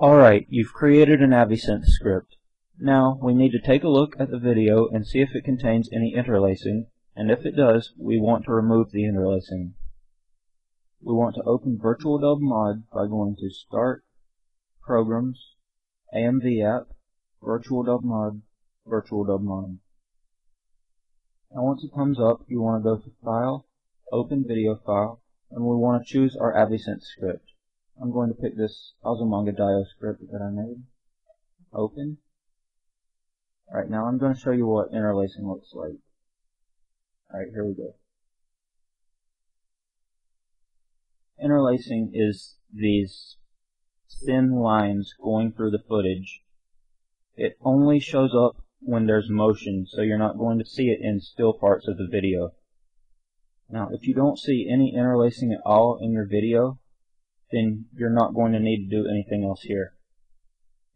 Alright, you've created an AviSynth script. Now, we need to take a look at the video and see if it contains any interlacing, and if it does, we want to remove the interlacing. We want to open VirtualDub Mod by going to Start, Programs, AMV App, VirtualDub Mod, VirtualDub Mod. Now once it comes up, you want to go to File, Open Video File, and we want to choose our AviSynth script. I'm going to pick this Azumanga Daioh script that I made. Open. Alright, now I'm going to show you what interlacing looks like. Alright, here we go. Interlacing is these thin lines going through the footage. It only shows up when there's motion, so you're not going to see it in still parts of the video. Now, if you don't see any interlacing at all in your video, then you're not going to need to do anything else here.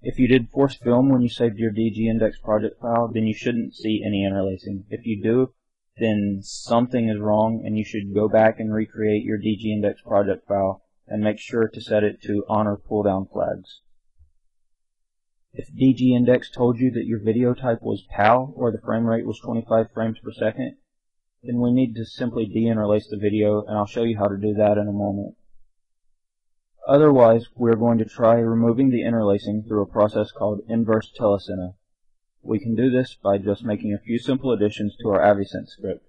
If you did force film when you saved your dgindex project file, then you shouldn't see any interlacing. If you do, then something is wrong and you should go back and recreate your dgindex project file and make sure to set it to honor pull-down flags. If dgindex told you that your video type was PAL or the frame rate was 25 frames per second, then we need to simply deinterlace the video and I'll show you how to do that in a moment. Otherwise, we are going to try removing the interlacing through a process called inverse telecine. We can do this by just making a few simple additions to our AviSynth script.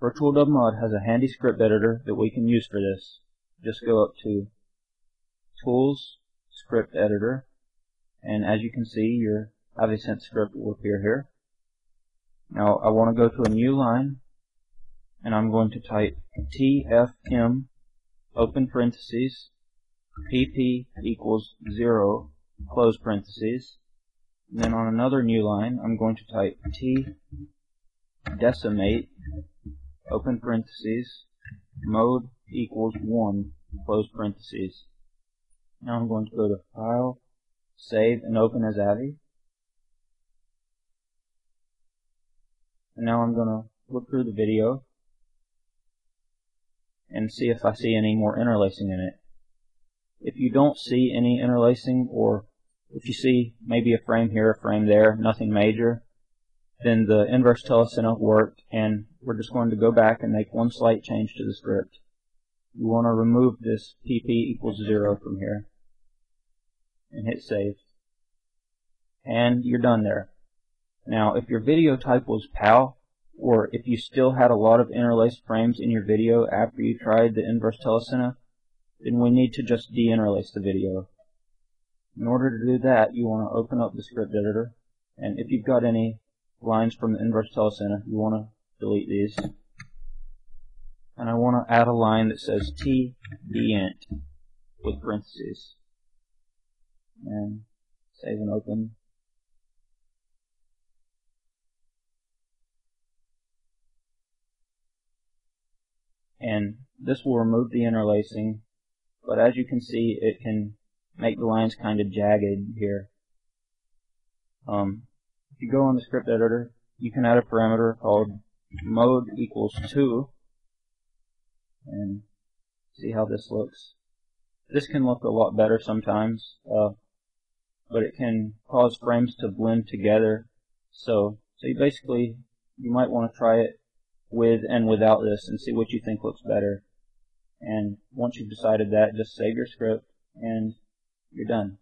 VirtualDubMod has a handy script editor that we can use for this. Just go up to Tools, Script Editor, and as you can see, your AviSynth script will appear here. Now, I want to go to a new line, and I'm going to type TFM open parentheses, pp equals 0, close parentheses. And then on another new line, I'm going to type t decimate, open parentheses, mode equals 1, close parentheses. Now I'm going to go to File, Save, and Open as Avi. And now I'm going to look through the video and see if I see any more interlacing in it. If you don't see any interlacing or if you see maybe a frame here, a frame there, nothing major, then the inverse telecine worked and we're just going to go back and make one slight change to the script. You want to remove this pp equals 0 from here and hit save. And you're done there. Now, if your video type was PAL, or if you still had a lot of interlaced frames in your video after you tried the inverse telecine, then we need to just deinterlace the video. In order to do that, you want to open up the script editor, and if you've got any lines from the inverse telecine, you want to delete these. And I want to add a line that says t dint with parentheses. And save and open. And this will remove the interlacing but as you can see it can make the lines kind of jagged here. Um, if you go on the script editor you can add a parameter called mode equals 2 and see how this looks. This can look a lot better sometimes uh, but it can cause frames to blend together. So so you basically you might want to try it with and without this and see what you think looks better. And once you've decided that, just save your script and you're done.